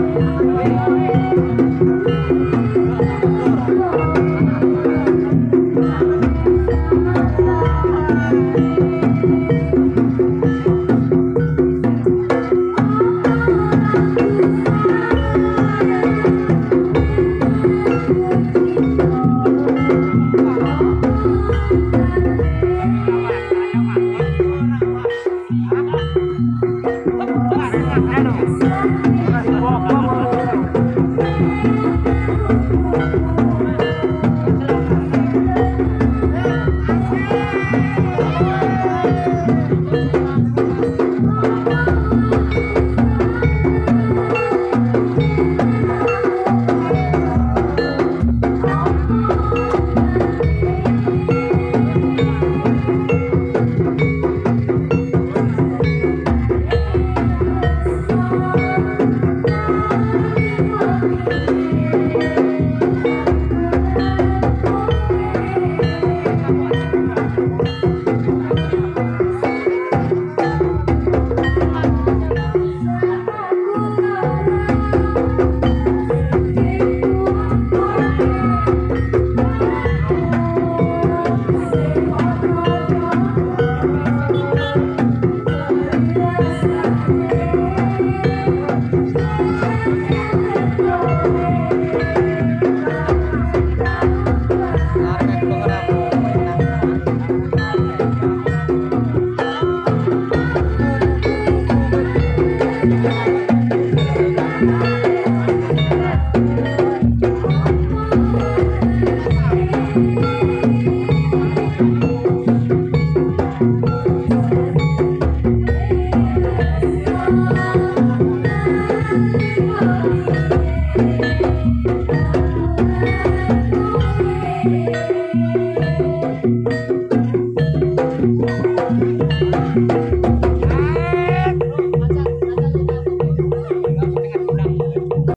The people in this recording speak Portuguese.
Música